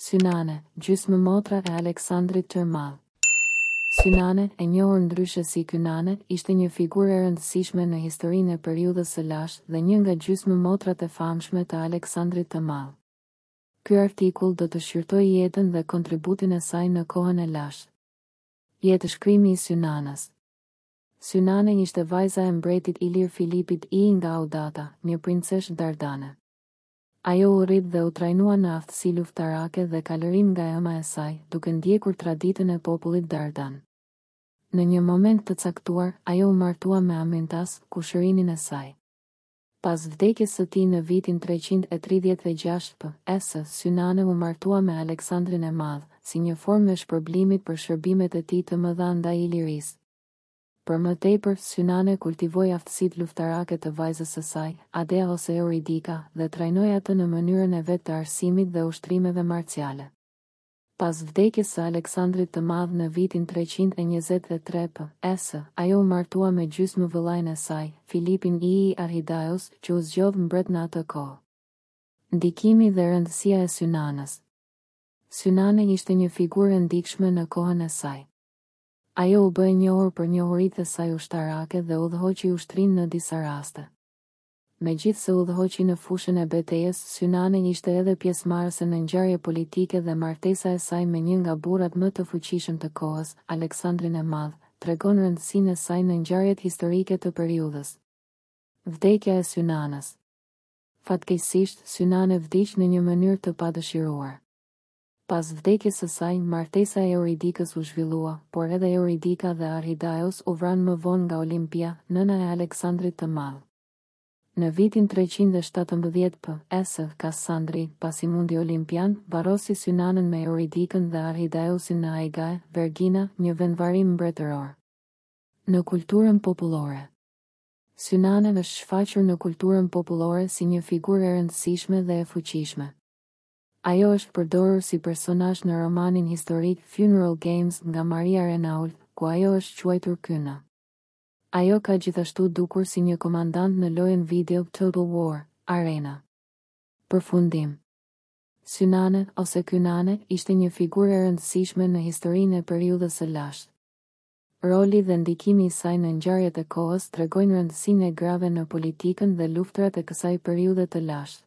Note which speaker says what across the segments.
Speaker 1: Synane, gjysmëmotra e Aleksandrit të Madh. Synane, e njohur ndryshe si Kynane, ishte një figurë e rëndësishme në historinë e periudhës së lashtë dhe një nga gjysmëmotrat e famshme të Aleksandrit të Madh. Ky artikull do të shqyrtojë jetën dhe kontributin e saj në kohën e lashtë. Jetëshkrimi i Synanës. Synane ishte vajza e mbretit ilir Filipit II nga Audata, një princeshë dardane. Ajo u rrit dhe u trajnua në aftësi luftarake dhe kalërim nga ëma e saj, duke ndjekur traditën e popullit dardan. Në një moment të caktuar, ajo u martua me Amintas, kushërinin e saj. Pas vdekjes së tij në vitin treqind e tridhjetë e gjashtë PS, Synane u martua me Aleksandrin e Madh, si një formë e shpërblimit për shërbimet e tij të mëdha ndaj Ilirisë. Për më tepër, Synane kultivoi aftësitë luftarake të vajzës së saj, Adea ose Euridika, dhe trajnoi atë në mënyrën e vet të arsimit dhe ushtrimeve marciale. Pas vdekjes së Aleksandrit të Madh në vitin treqind e njëzet dhe tre PS, ajo u martua me gjysmëvëllain e saj, Filipin III Arrhidaios, që u zgjodh mbret në atë kohë. Ndikimi dhe rëndësia e Synanës. Synane ishte një figurë e ndikshme në kohën e saj. Ajo u bë e njohur për njohuritë e saj ushtarake dhe udhëhoqi ushtrinë në disa raste. Megjithëse udhëhoqi në fushën e betejës, Synane ishte edhe pjesëmarrëse në ngjarje politike dhe martesa e saj me një nga burrat më të fuqishëm të kohës, Aleksandrin e Madh, tregon rëndësinë e saj në ngjarjet historike të periudhës. Vdekja e Synanës. Fatkeqësisht, Synane vdiq në një mënyrë të padëshiruar. Pas vdekjes së saj, martesa e Euridikës u zhvillua, por edhe Euridika dhe Arrhidaios u vranë më vonë nga Olimpia, nëna e Aleksandrit të Madh. Në vitin treqind e shtatëmbëdhjetë PS, Kassandri, pasi mundi Olimpian, varrosi Synanën me Euridikën dhe Arrhidaiosin në Aigae, Vergina, një vendvarrim mbretëror. Në kulturën popullore. Synane është shfaqur në kulturën popullore si një figurë e rëndësishme dhe e fuqishme. Ajo është përdorur si personazh në romanin historik Funeral Games nga Maria Renault, ku ajo është quajtur Kyna. Ajo ka gjithashtu dukur si një komandant në lojën video Total War Arena. Përfundim. Synane, ose Kynane, ishte një figurë e rëndësishme në historinë e periudhës së lashtë. Roli dhe ndikimi i saj në ngjarjet e kohës tregojnë rëndësinë e grave në politikën dhe luftërat e kësaj periudhe të lashtë.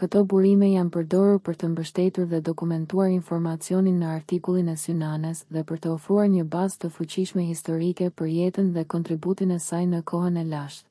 Speaker 1: Këto burime janë përdorur për të mbështetur dhe dokumentuar informacionin në artikullin e Synanes dhe për të ofruar një bazë të fuqishme historike për jetën dhe kontributin e saj në kohën e lashtë.